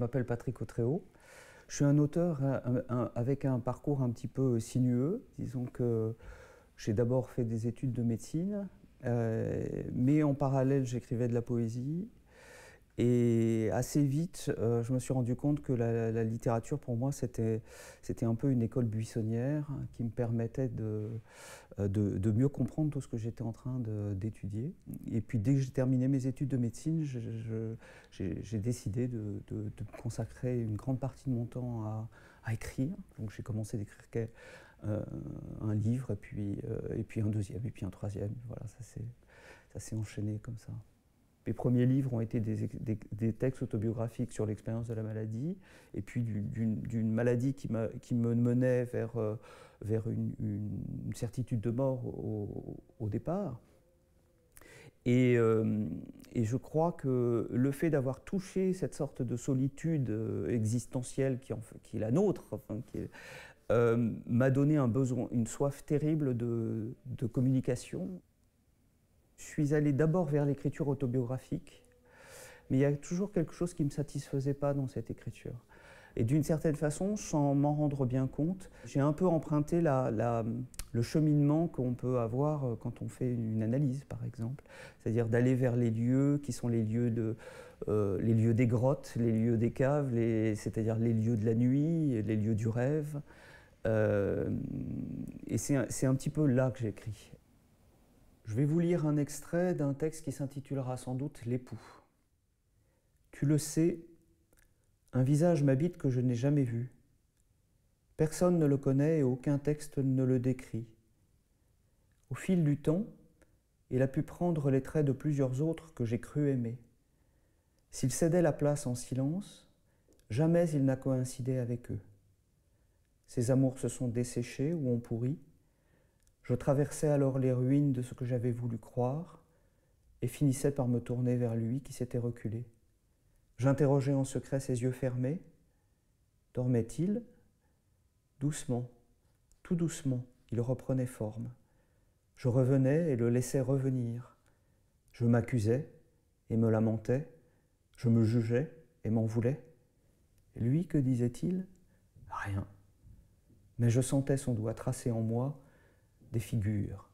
m'appelle Patrick Autréau. Je suis un auteur avec un parcours un petit peu sinueux. Disons que j'ai d'abord fait des études de médecine, euh, mais en parallèle j'écrivais de la poésie. Et assez vite, euh, je me suis rendu compte que la, littérature, pour moi, c'était un peu une école buissonnière qui me permettait de, euh, de, mieux comprendre tout ce que j'étais en train d'étudier. Et puis, dès que j'ai terminé mes études de médecine, j'ai décidé de, consacrer une grande partie de mon temps à, écrire. Donc, j'ai commencé d'écrire euh, un livre, puis, et puis un deuxième, et puis un troisième. Voilà, ça s'est enchaîné comme ça. Mes premiers livres ont été des, textes autobiographiques sur l'expérience de la maladie, et puis d'une maladie qui, me menait vers, euh, une, certitude de mort au, départ. Et, euh, et, je crois que le fait d'avoir touché cette sorte de solitude euh, existentielle qui, est la nôtre, m'a donné une soif terrible de communication je suis allé d'abord vers l'écriture autobiographique, mais il y a toujours quelque chose qui ne me satisfaisait pas dans cette écriture. Et d'une certaine façon, sans m'en rendre bien compte, j'ai un peu emprunté le cheminement qu'on peut avoir euh, quand on fait une analyse, par exemple. C'est-à-dire d'aller vers les lieux qui sont les lieux, euh, des grottes, les lieux des caves, c'est-à-dire les lieux de la nuit, les lieux du rêve. Euh, et c'est un, petit peu là que j'écris. Je vais vous lire un extrait d'un texte qui s'intitulera sans doute L'époux. Tu le sais, un visage m'habite que je n'ai jamais vu. Personne ne le connaît et aucun texte ne le décrit. Au fil du temps, il a pu prendre les traits de plusieurs autres que j'ai cru aimer. S'il cédait la place en silence, jamais il n'a coïncidé avec eux. Ses amours se sont desséchés ou ont pourri, je traversais alors les ruines de ce que j'avais voulu croire et finissais par me tourner vers lui qui s'était reculé. J'interrogeais en secret ses yeux fermés. Dormait-il? Doucement, tout doucement, il reprenait forme. Je revenais et le laissais revenir. Je m'accusais et me lamentais. Je me jugeais et m'en voulais. Lui, que disait-il? Rien. Mais je sentais son doigt tracé en moi des figures.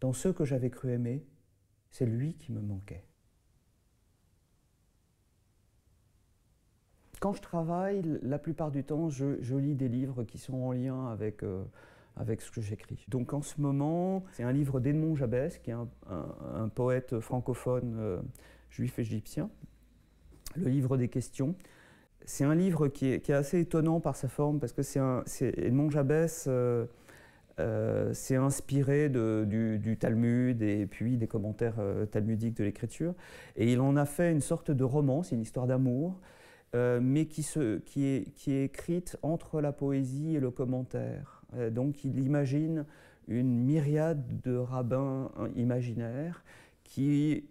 Dans ceux que j'avais cru aimer, c'est lui qui me manquait. Quand je travaille, la plupart du temps, je, lis des livres qui sont en lien avec, euh, avec ce que j'écris. Donc en ce moment, c'est un livre d'Edmond Jabès, qui est un, poète francophone euh, juif égyptien, le livre des questions. C'est un livre qui est, assez étonnant par sa forme, parce que c'est Edmond Jabès... Euh, euh, s'est inspiré du, Talmud et puis des commentaires euh, talmudiques de l'écriture. Et il en a fait une sorte de roman, c'est une histoire d'amour, euh, mais qui, est, qui, est, écrite entre la poésie et le commentaire. donc il imagine une myriade de rabbins imaginaires qui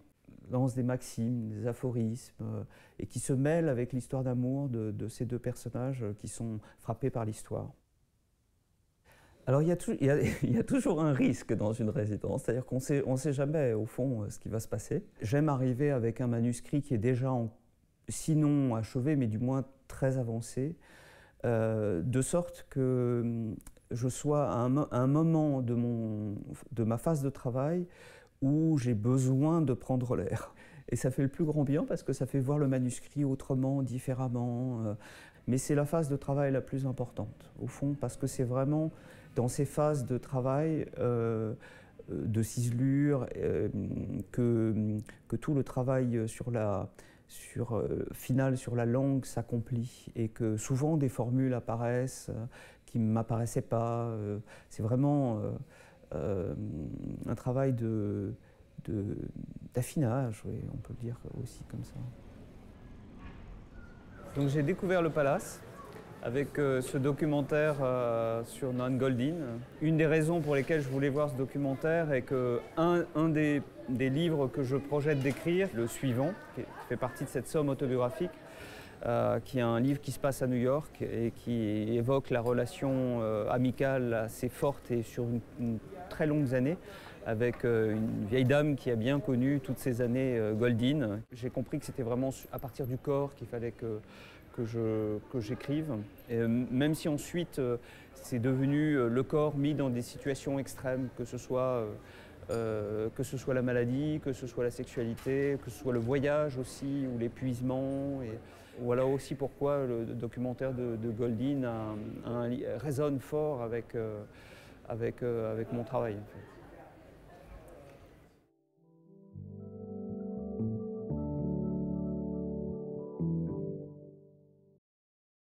lancent des maximes, des aphorismes, et qui se mêlent avec l'histoire d'amour de ces deux personnages qui sont frappés par l'histoire. Alors il y, a toujours un risque dans une résidence, c'est-à-dire qu'on ne sait jamais au fond ce qui va se passer. J'aime arriver avec un manuscrit qui est déjà, sinon achevé, mais du moins très avancé, euh, de sorte que hum, je sois à un, moment de ma phase de travail où j'ai besoin de prendre l'air. Et ça fait le plus grand bien parce que ça fait voir le manuscrit autrement, différemment. Euh, mais c'est la phase de travail la plus importante, au fond, parce que c'est vraiment dans ces phases de travail, euh, de ciselure, euh, que, que, tout le travail final sur la langue s'accomplit et que souvent des formules apparaissent qui ne m'apparaissaient pas. c'est vraiment un travail de, d'affinage, on peut le dire aussi comme ça. Donc j'ai découvert le palace avec euh, ce documentaire euh, sur Nan Goldin. Une des raisons pour lesquelles je voulais voir ce documentaire est que un, des, livres que je projette d'écrire, le suivant, qui, fait partie de cette somme autobiographique, euh, qui est un livre qui se passe à New York et qui évoque la relation amicale assez forte et sur une, très longues années avec une vieille dame qui a bien connu toutes ces années Goldin. J'ai compris que c'était vraiment à partir du corps qu'il fallait que, que j'écrive. même si ensuite c'est devenu le corps mis dans des situations extrêmes, que ce soit euh, que ce soit la maladie, que ce soit la sexualité, que ce soit le voyage aussi, ou l'épuisement. Voilà aussi pourquoi le documentaire de, Goldin résonne fort avec, euh, euh, avec mon travail.